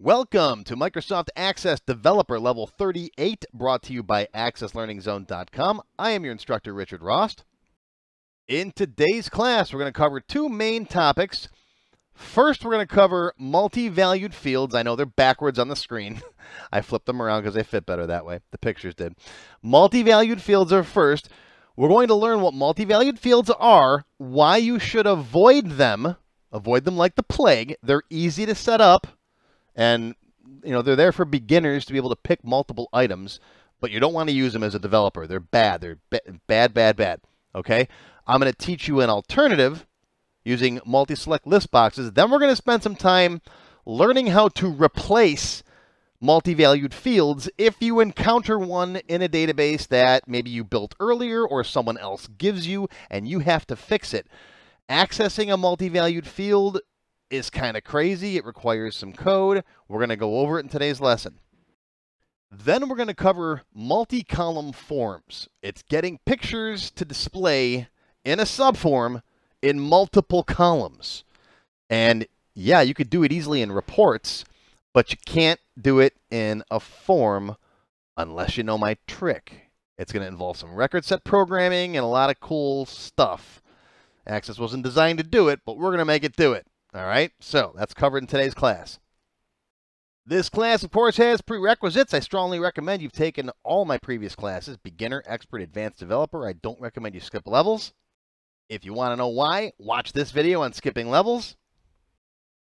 Welcome to Microsoft Access Developer Level 38, brought to you by AccessLearningZone.com. I am your instructor, Richard Rost. In today's class, we're going to cover two main topics. First, we're going to cover multi-valued fields. I know they're backwards on the screen. I flipped them around because they fit better that way. The pictures did. Multi-valued fields are first. We're going to learn what multi-valued fields are, why you should avoid them, avoid them like the plague. They're easy to set up, and you know they're there for beginners to be able to pick multiple items, but you don't want to use them as a developer. They're bad. They're bad, bad, bad. Okay? I'm going to teach you an alternative using multi-select list boxes. Then we're going to spend some time learning how to replace multi-valued fields if you encounter one in a database that maybe you built earlier or someone else gives you and you have to fix it. Accessing a multi-valued field is kind of crazy. It requires some code. We're going to go over it in today's lesson. Then we're going to cover multi-column forms. It's getting pictures to display in a subform in multiple columns. And yeah, you could do it easily in reports, but you can't do it in a form unless you know my trick. It's going to involve some record set programming and a lot of cool stuff. Access wasn't designed to do it, but we're going to make it do it. All right, so that's covered in today's class. This class, of course, has prerequisites. I strongly recommend you've taken all my previous classes, beginner, expert, advanced developer. I don't recommend you skip levels. If you want to know why, watch this video on skipping levels.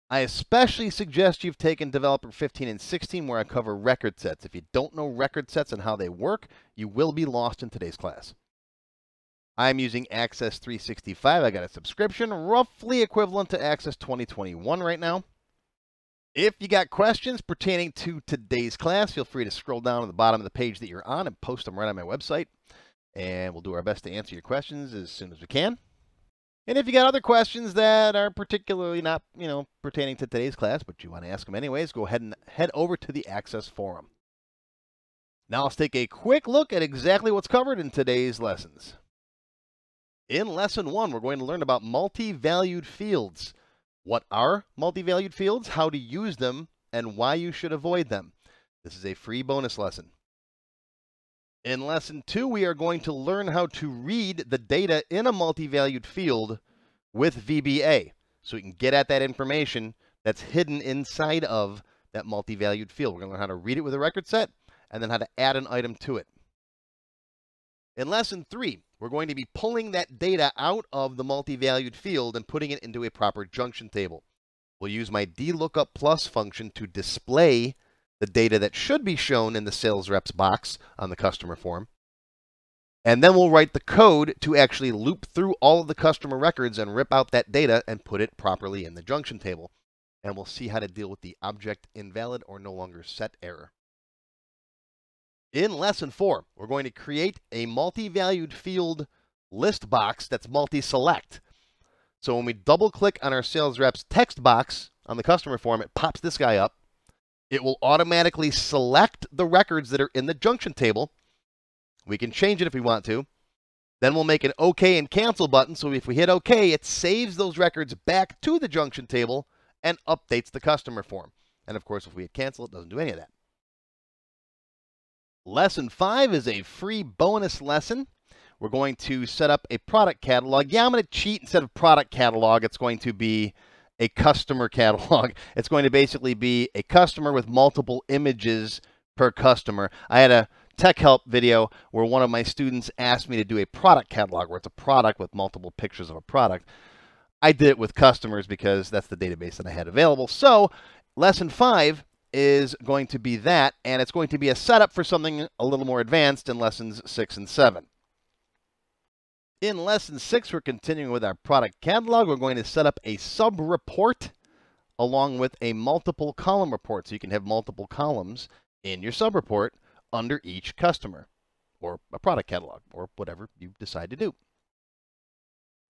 I especially suggest you've taken Developer 15 and 16 where I cover record sets. If you don't know record sets and how they work, you will be lost in today's class. I'm using Access 365. I got a subscription, roughly equivalent to Access 2021 right now. If you got questions pertaining to today's class, feel free to scroll down to the bottom of the page that you're on and post them right on my website. And we'll do our best to answer your questions as soon as we can. And if you got other questions that are particularly not, you know, pertaining to today's class, but you want to ask them anyways, go ahead and head over to the Access Forum. Now let's take a quick look at exactly what's covered in today's lessons. In Lesson 1, we're going to learn about multi-valued fields. What are multi-valued fields, how to use them, and why you should avoid them. This is a free bonus lesson. In lesson two, we are going to learn how to read the data in a multi-valued field with VBA. So we can get at that information that's hidden inside of that multi-valued field. We're going to learn how to read it with a record set and then how to add an item to it. In lesson three, we're going to be pulling that data out of the multi-valued field and putting it into a proper junction table. We'll use my DLOOKUP plus function to display the data that should be shown in the sales reps box on the customer form. And then we'll write the code to actually loop through all of the customer records and rip out that data and put it properly in the junction table. And we'll see how to deal with the object invalid or no longer set error. In lesson four, we're going to create a multi-valued field list box that's multi-select. So when we double click on our sales reps text box on the customer form, it pops this guy up. It will automatically select the records that are in the junction table. We can change it if we want to. Then we'll make an OK and cancel button. So if we hit OK, it saves those records back to the junction table and updates the customer form. And of course, if we hit cancel, it doesn't do any of that. Lesson 5 is a free bonus lesson. We're going to set up a product catalog. Yeah, I'm going to cheat instead of product catalog. It's going to be a customer catalog. It's going to basically be a customer with multiple images per customer. I had a tech help video where one of my students asked me to do a product catalog where it's a product with multiple pictures of a product. I did it with customers because that's the database that I had available. So lesson five is going to be that, and it's going to be a setup for something a little more advanced in lessons six and seven. In lesson six, we're continuing with our product catalog. We're going to set up a sub report along with a multiple column report. So you can have multiple columns in your sub report under each customer or a product catalog or whatever you decide to do.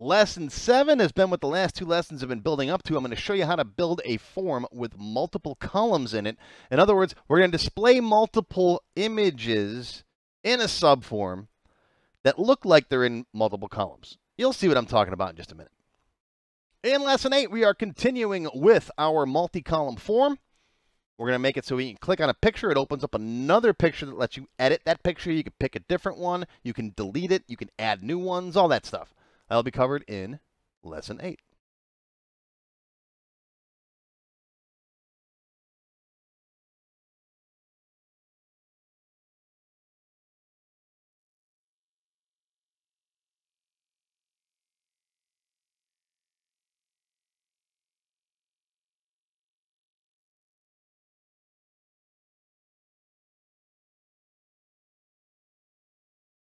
Lesson seven has been what the last two lessons have been building up to. I'm going to show you how to build a form with multiple columns in it. In other words, we're going to display multiple images in a subform that look like they're in multiple columns. You'll see what I'm talking about in just a minute. In lesson 8, we are continuing with our multi-column form. We're going to make it so you can click on a picture. It opens up another picture that lets you edit that picture. You can pick a different one. You can delete it. You can add new ones, all that stuff. That'll be covered in Lesson 8.